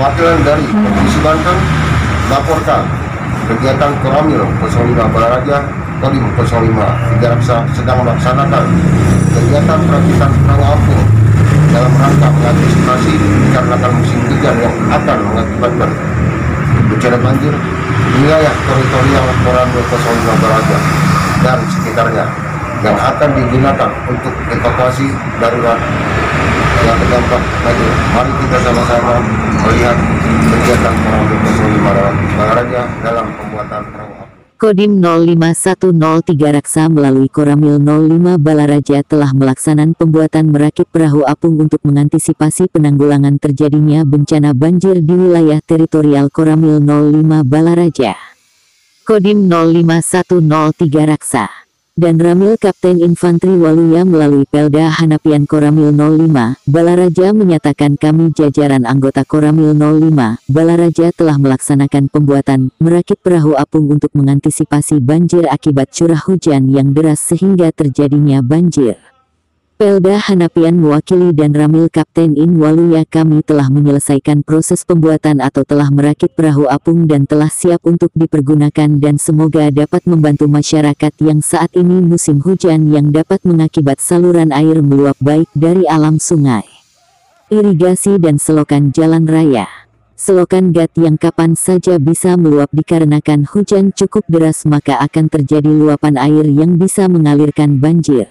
perwakilan dari Provinsi Banten melaporkan kegiatan Koramil 05 Balaraja Kodim 05 Tiga Raksa sedang melaksanakan kegiatan perakitan perahu apung dalam rangka mengantisipasi dikarenakan musim hujan yang akan mengakibatkan bencana banjir wilayah teritorial Koramil 05 Balaraja dan sekitarnya yang akan digunakan untuk evakuasi darurat yang terdampak banjir. Mari kita sama-sama melihat kegiatan Koramil 05 Balaraja dalam pembuatan perahu. Kodim 0510 Tiga Raksa melalui Koramil 05 Balaraja telah melaksanakan pembuatan merakit perahu apung untuk mengantisipasi penanggulangan terjadinya bencana banjir di wilayah teritorial Koramil 05 Balaraja. Kodim 0510 Tiga Raksa dan Ramil Kapten Infanteri Waluya melalui Pelda Hanapian Koramil 05, Balaraja menyatakan kami jajaran anggota Koramil 05, Balaraja telah melaksanakan pembuatan merakit perahu apung untuk mengantisipasi banjir akibat curah hujan yang deras sehingga terjadinya banjir. Pelda Hanapian mewakili dan Ramil Kapten In Waluya kami telah menyelesaikan proses pembuatan atau telah merakit perahu apung dan telah siap untuk dipergunakan dan semoga dapat membantu masyarakat yang saat ini musim hujan yang dapat mengakibat saluran air meluap baik dari alam sungai, irigasi dan selokan jalan raya. Selokan gat yang kapan saja bisa meluap dikarenakan hujan cukup deras maka akan terjadi luapan air yang bisa mengalirkan banjir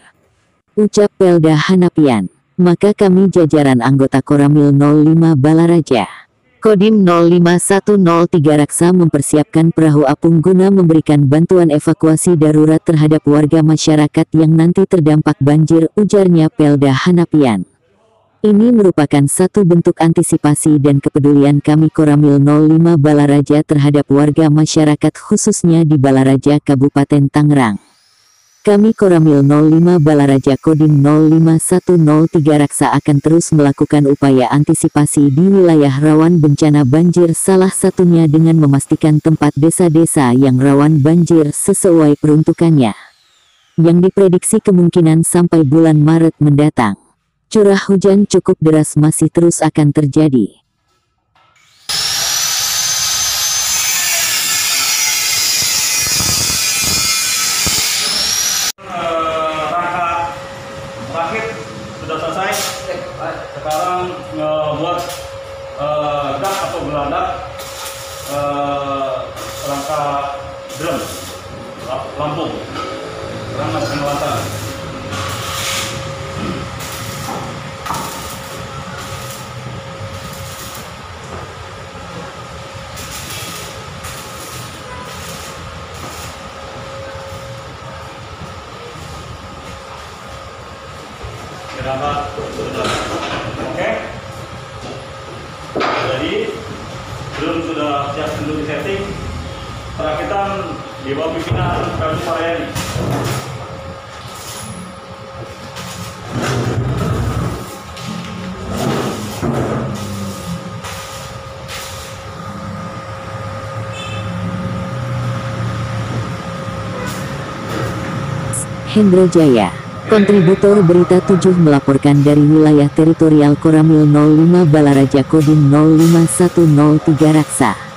ucap Pelda Hanapian. Maka kami jajaran anggota Koramil 05 Balaraja. Kodim 05103 Raksa mempersiapkan perahu apung guna memberikan bantuan evakuasi darurat terhadap warga masyarakat yang nanti terdampak banjir, ujarnya Pelda Hanapian. Ini merupakan satu bentuk antisipasi dan kepedulian kami Koramil 05 Balaraja terhadap warga masyarakat khususnya di Balaraja Kabupaten Tangerang. Kami Koramil 05 Balaraja Kodim 05103 Raksa akan terus melakukan upaya antisipasi di wilayah rawan bencana banjir salah satunya dengan memastikan tempat desa-desa yang rawan banjir sesuai peruntukannya. Yang diprediksi kemungkinan sampai bulan Maret mendatang. Curah hujan cukup deras masih terus akan terjadi. Sekarang ngebuat uh, dak atau geladak uh, rangka drum lampung sekarang masih penguatan. Kenapa Perakitan di bawah pimpinan. Hendra Jaya Kontributor Berita 7 melaporkan dari wilayah teritorial Koramil 05 Balaraja Kodim 05103 Raksa.